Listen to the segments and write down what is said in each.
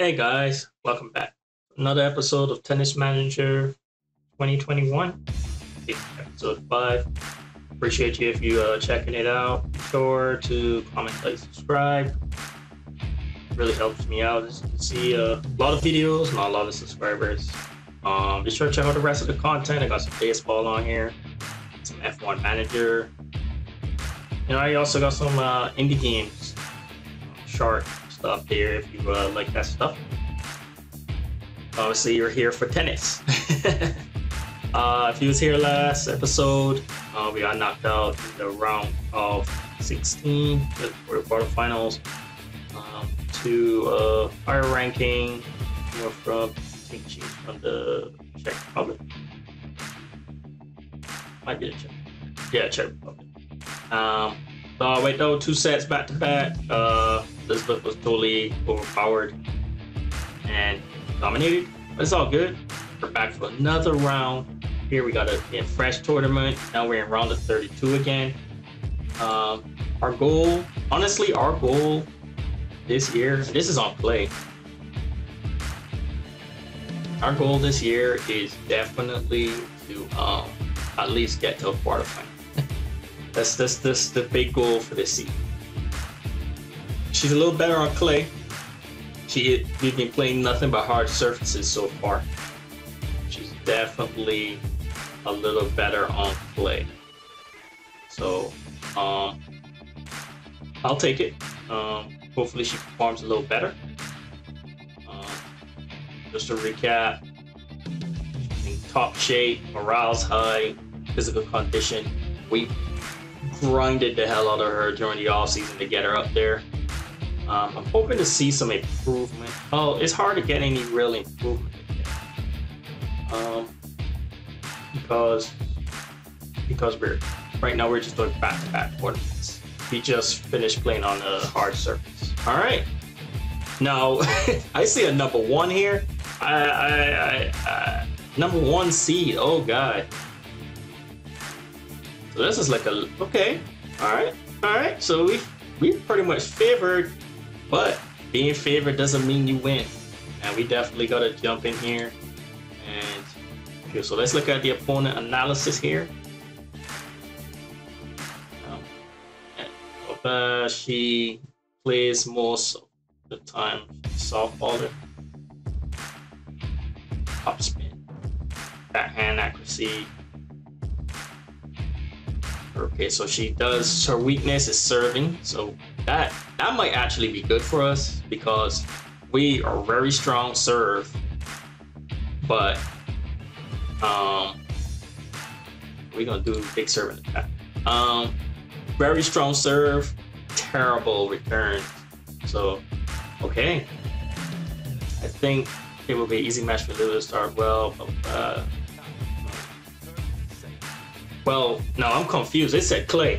Hey guys, welcome back. Another episode of Tennis Manager 2021, episode 5. Appreciate you if you uh, checking it out. Be sure to comment, like, subscribe. really helps me out. As you can see, uh, a lot of videos, not a lot of subscribers. Um, be sure to check out the rest of the content. I got some baseball on here, some F1 Manager. and I also got some uh, indie games, short stuff here if you uh, like that stuff. Obviously, you're here for tennis. uh, if you was here last episode, uh, we got knocked out in the round of 16 for the quarterfinals um, to uh, higher ranking. You from I think she's from the Czech Republic. Might be the Czech. Yeah, Czech Republic. Um, so I wait, though, two sets back to back. Uh, Elizabeth was totally overpowered and dominated. But it's all good. We're back for another round. Here we got a, a fresh tournament. Now we're in round of 32 again. Um, our goal, honestly, our goal this year, this is on play. Our goal this year is definitely to um, at least get to a quarterfinal. that's that's that's the big goal for this season. She's a little better on clay. She we've been playing nothing but hard surfaces so far. She's definitely a little better on clay. So um, I'll take it. Um, hopefully she performs a little better. Um, just to recap, top shape, morale's high, physical condition. We grinded the hell out of her during the off season to get her up there. Um, I'm hoping to see some improvement. Oh, it's hard to get any real improvement um, because because we're right now we're just doing back-to-back tournaments. We just finished playing on a hard surface. All right. Now I see a number one here. I, I, I, I number one seed. Oh god. So this is like a okay. All right. All right. So we we pretty much favored, but being favored doesn't mean you win. And we definitely got to jump in here. And okay, so let's look at the opponent analysis here. Um, uh, she plays most of the time softballer, top spin, backhand accuracy. Okay, so she does her weakness is serving, so that that might actually be good for us because we are very strong serve, but um, we're gonna do big serve in the back. Um, very strong serve, terrible return. So, okay, I think it will be an easy match for Lulu to start well. But, uh, well, no, I'm confused. It said Clay.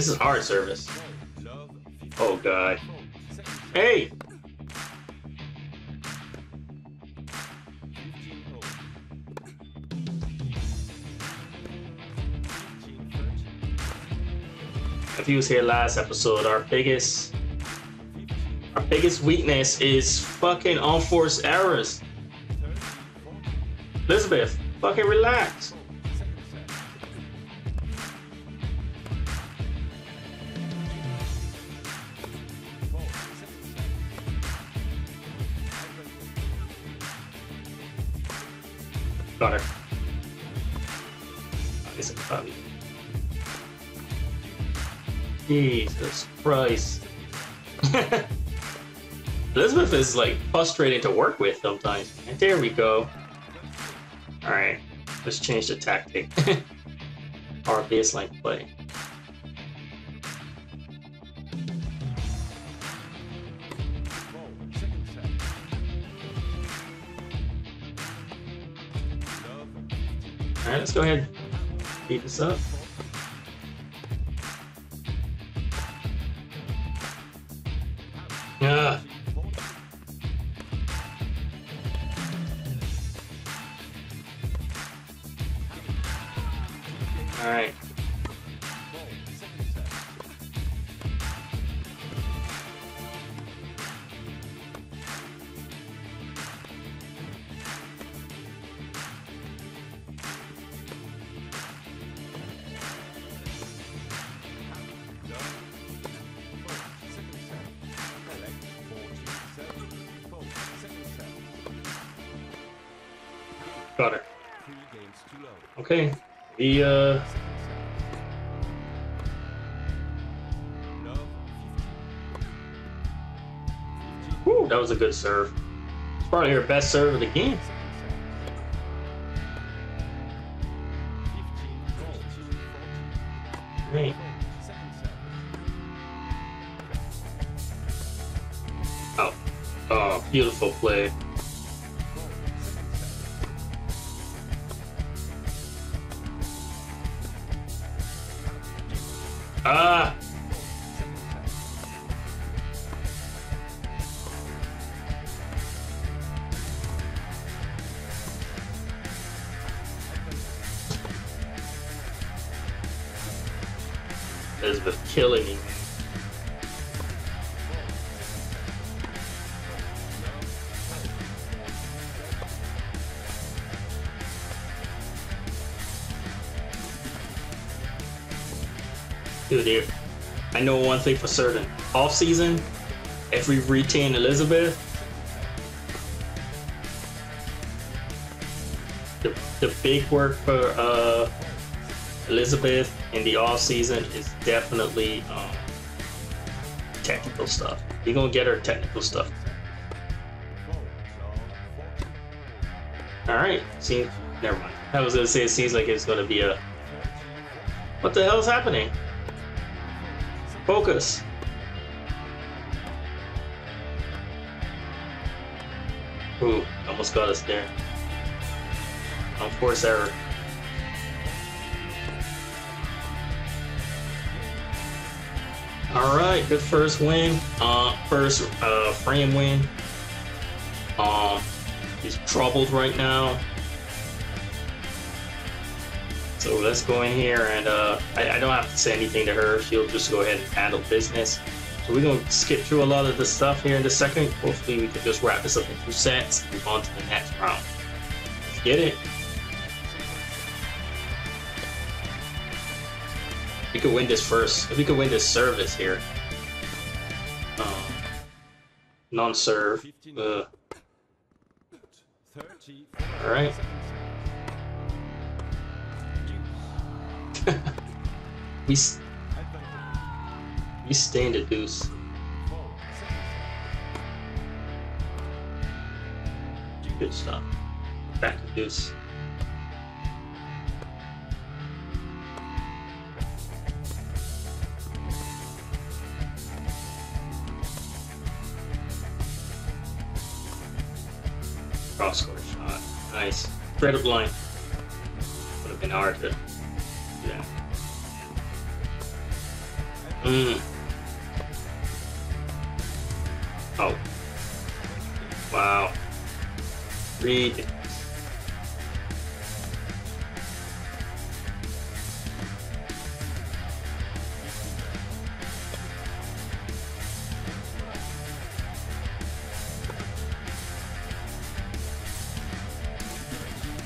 This is hard service. Oh god. Hey! If he was here last episode, our biggest our biggest weakness is fucking unforced errors. Elizabeth, fucking relax. Jesus Christ. Elizabeth is like frustrating to work with sometimes. And there we go. Alright, let's change the tactic. Our baseline play. Alright, let's go ahead speed this up. Got her. Okay. The uh Whew, that was a good serve. It's probably her best serve of the game. Great. Oh, oh, beautiful play. Elizabeth killing me. Dude, I know one thing for certain. Off season, if we retain Elizabeth, the, the big work for uh, Elizabeth in the off season is definitely um, technical stuff. You're gonna get her technical stuff. All right, see, never mind. I was gonna say it seems like it's gonna be a. What the hell is happening? Focus. Ooh, almost got us there. Unforced error. All right, good first win. Uh, first uh, frame win. Um, he's troubled right now. So let's go in here and uh, I, I, don't have to say anything to her. She'll just go ahead and handle business. So we're gonna skip through a lot of the stuff here in the second. Hopefully we can just wrap this up in two sets and move on to the next round. Let's get it. We could win this first. If we could win this service here. Um, non-serve. Uh, all right. we we stained a deuce. Good stuff. Back to deuce. Nice. Thread of line. Would have been hard to yeah. Mm. Oh. Wow. Read.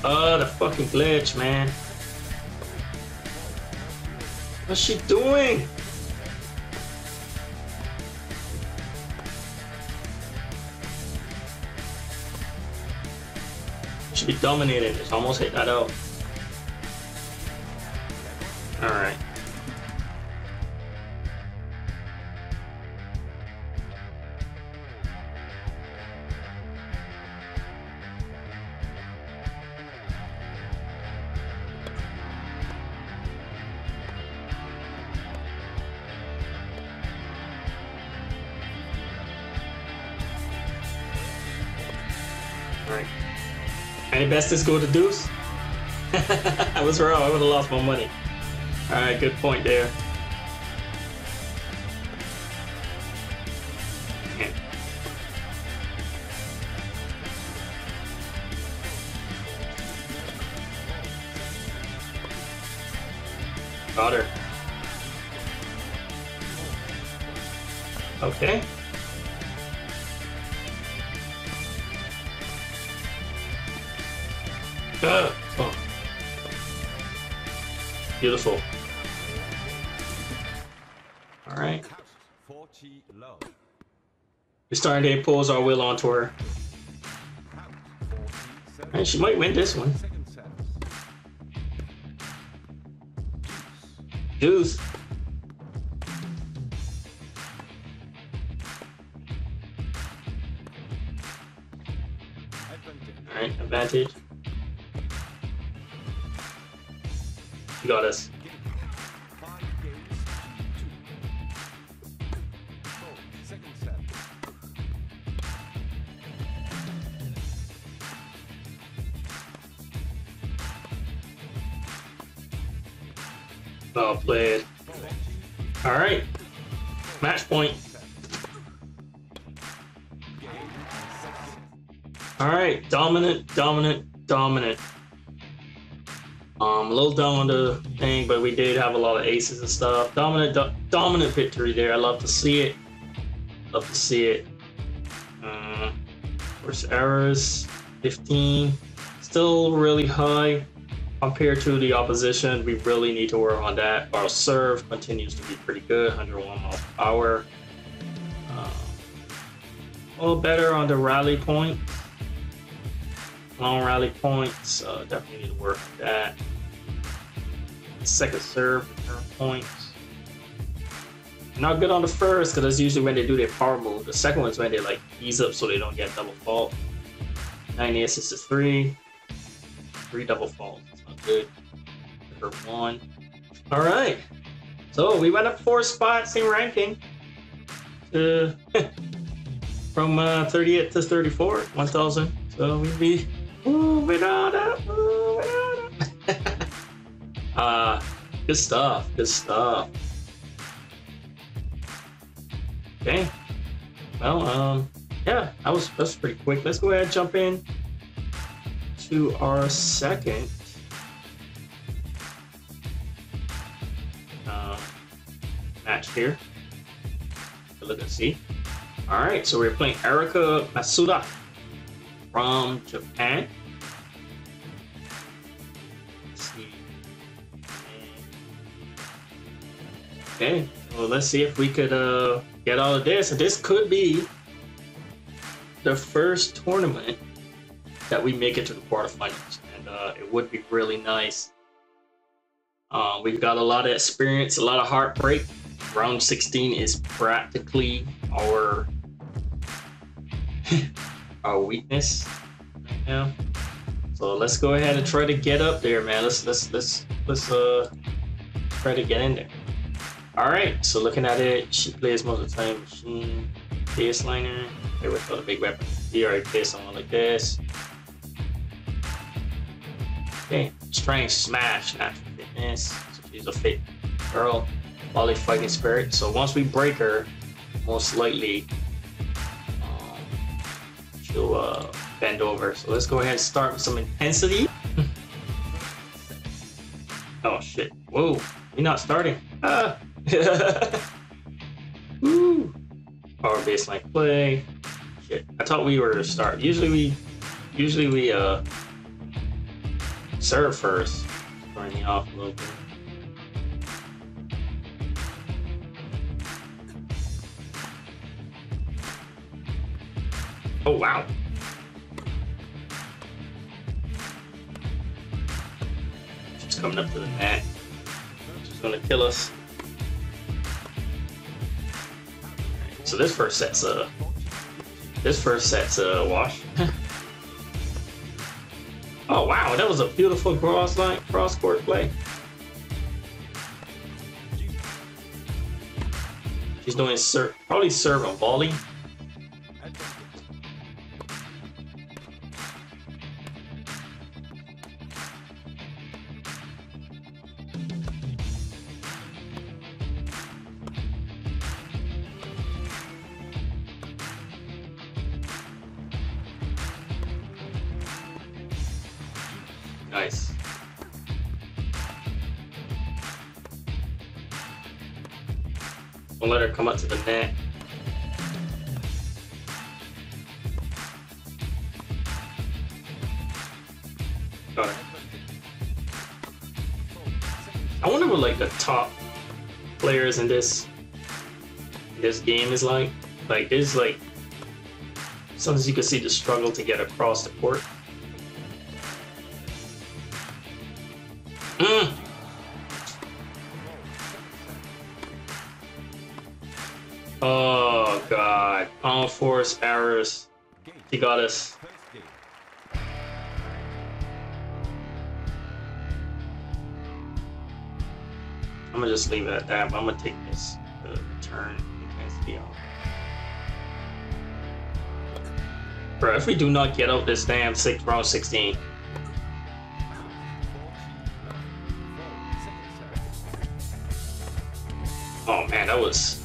Oh, the fucking glitch, man. What's she doing? Should be dominated. It's almost hit that out. Alright. Any bestest go to deuce? I was wrong, I would have lost my money. Alright, good point there. Her. Okay. Beautiful. All right. We're starting to impose our will onto her. And she might win this one. Deuce. Alright, advantage. Set. Well played. Alright. Match point. Second. Alright. Dominant, dominant, dominant. Um, a little down on the thing, but we did have a lot of aces and stuff. Dominant, do- dominant victory there. I love to see it. Love to see it. Uh, worst errors, 15. Still really high compared to the opposition. We really need to work on that. Our serve continues to be pretty good, 101 miles per hour. Uh, a little better on the rally point. Long rally points, uh, definitely need to work on that. Second serve, return points. Not good on the first, because that's usually when they do their power move. The second one's when they like ease up so they don't get double fault. 90 assists to three. Three double fault. That's not good. For one. Alright. So we went up four spots in ranking. To from uh, 38 to 34, 1,000. So we be moving on up, moving on up. Uh, good stuff, good stuff. Okay. Well, um, yeah, that was that's pretty quick. Let's go ahead and jump in to our second uh, match here. Look and see. All right, so we're playing Erika Masuda from Japan. Okay, well, let's see if we could uh, get all of this. This could be the first tournament that we make it to the quarterfinals, and uh, it would be really nice. Uh, we've got a lot of experience, a lot of heartbreak. Round 16 is practically our our weakness right now. So let's go ahead and try to get up there, man. Let's let's let's let's uh try to get in there. All right. So looking at it, she plays most of the time machine baseliner. Here with the big weapon. He already plays someone like this. Okay, strength smash, natural fitness. So she's a fit girl. Volley fighting spirit. So once we break her, most likely um, she'll uh, bend over. So let's go ahead and start with some intensity. oh shit! Whoa, we're not starting. Ah. Woo. Power baseline play. Shit, I thought we were to start. Usually we, usually we uh serve first. Throwing me off a little bit. Oh wow. She's coming up to the net. She's gonna kill us. So this first set's a this first set's a wash. oh wow, that was a beautiful cross line cross court play. She's doing serve, probably serve and volley. Is like. Like there's like sometimes you can see the struggle to get across the court. Mm. Oh god. Unforced errors. He got us. I'm gonna just leave it at that. I'm gonna take this uh, turn Bro, if we do not get out this damn six round 16, 14 love. Four, second set. oh man, that was.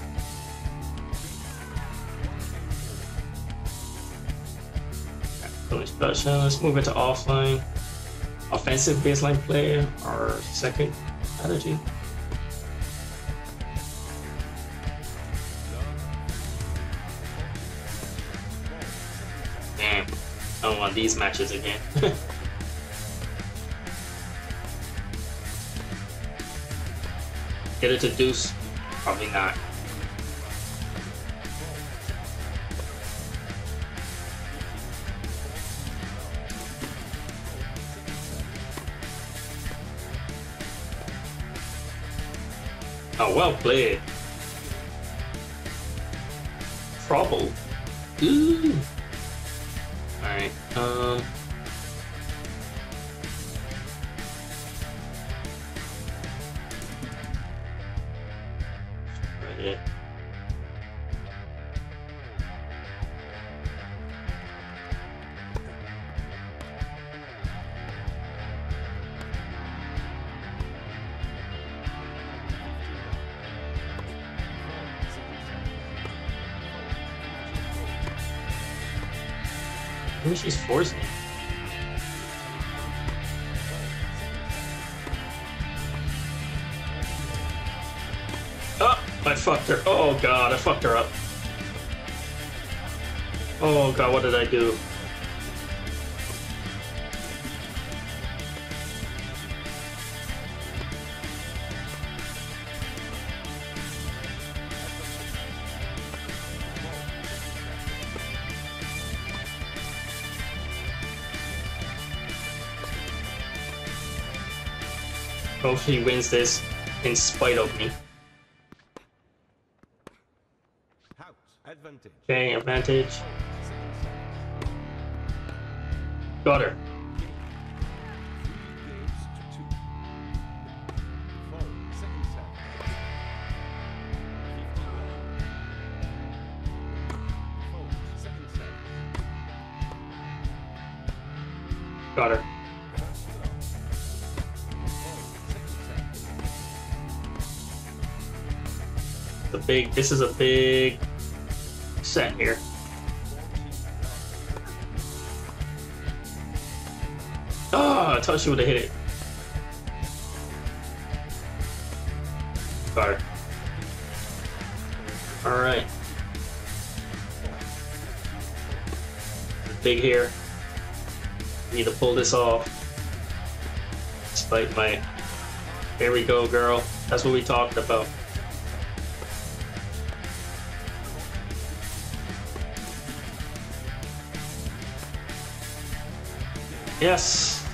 Let's move into offline. Offensive baseline player, our second strategy. I these matches again. Get it to deuce? Probably not. Oh, well played. Trouble. Ooh. Um. She's forcing it. Oh, I fucked her. Oh god, I fucked her up. Oh god, what did I do? Hope she wins this in spite of me. House. Advantage. Okay, advantage. The big. This is a big set here. Oh, I thought she would have hit it. Her. All right. Big here. Need to pull this off. Despite my. There we go, girl. That's what we talked about. Yes.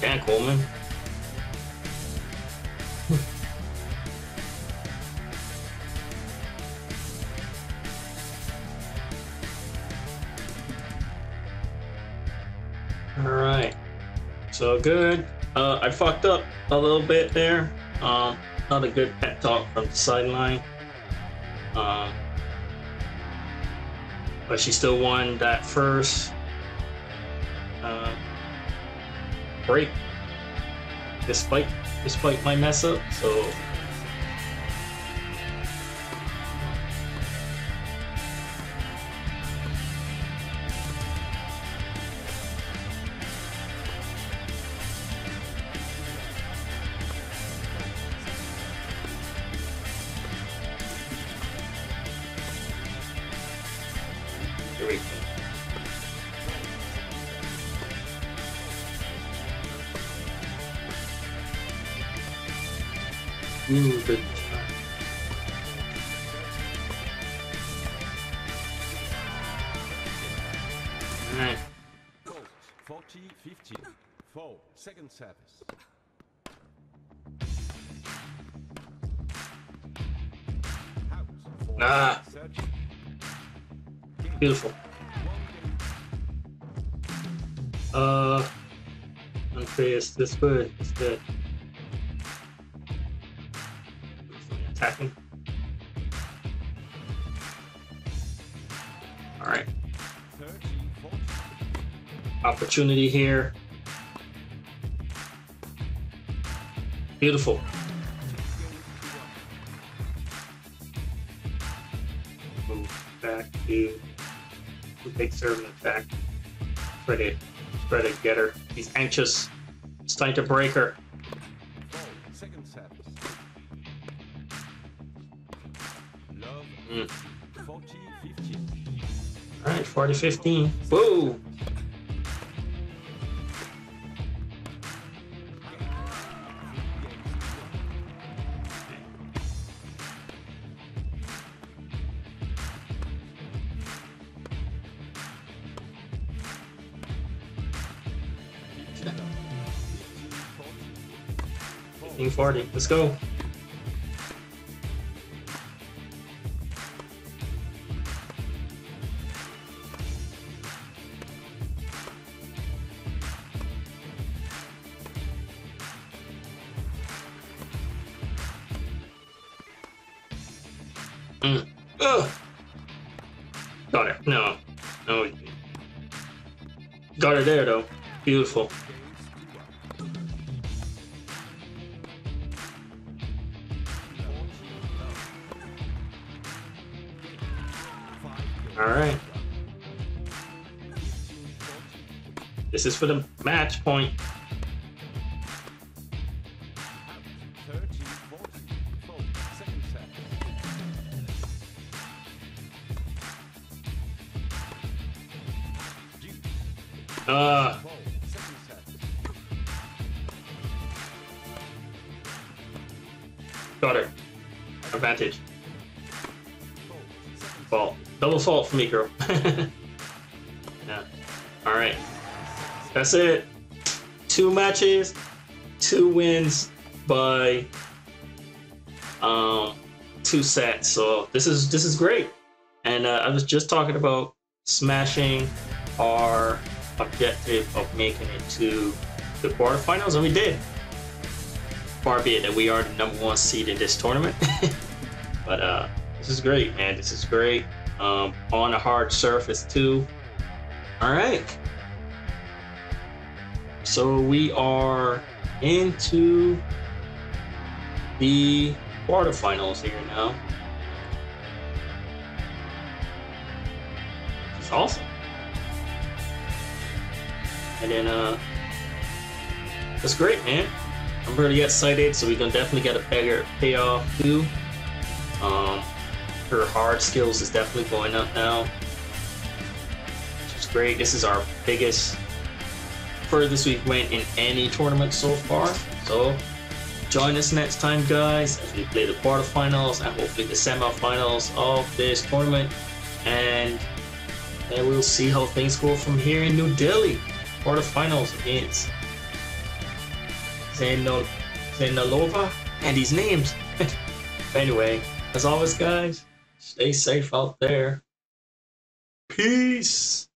Dan Coleman. All right. So good. Uh, I fucked up a little bit there. Um, not a good pep talk from the sideline. Um, but she still won that first uh, break, despite despite my mess up. So Beautiful. Uh, unfazed. This good. This good. Attacking. All right. 30, 40. Opportunity here. Beautiful. Move back to serve and attack. Try to try to get her. He's anxious. It's time to break her. Four. Second service. Love. Mm. Alright, 40 15. Whoa! Fifteen forty. Let's go. Mm. Got it. No. No. Got it there though. Beautiful. All right. This is for the match point. Fault for me, girl. yeah. All right. That's it. Two matches, two wins by um two sets. So this is this is great. And uh, I was just talking about smashing our objective of making it to the quarterfinals, and we did. Far be it that we are the number one seed in this tournament. but uh, this is great, man. This is great. Um, on a hard surface too. All right. So we are into the quarterfinals here now. It's awesome. And then uh that's great, man. I'm really excited, so we're gonna definitely get a bigger payoff too. Um her hard skills is definitely going up now. Which is great. This is our biggest furthest we've went in any tournament so far. So join us next time guys as we play the quarterfinals and hopefully the semifinals of this tournament. And then we'll see how things go from here in New Delhi. Quarterfinals against Zainal Zainalova and these names. anyway, as always guys, stay safe out there. Peace.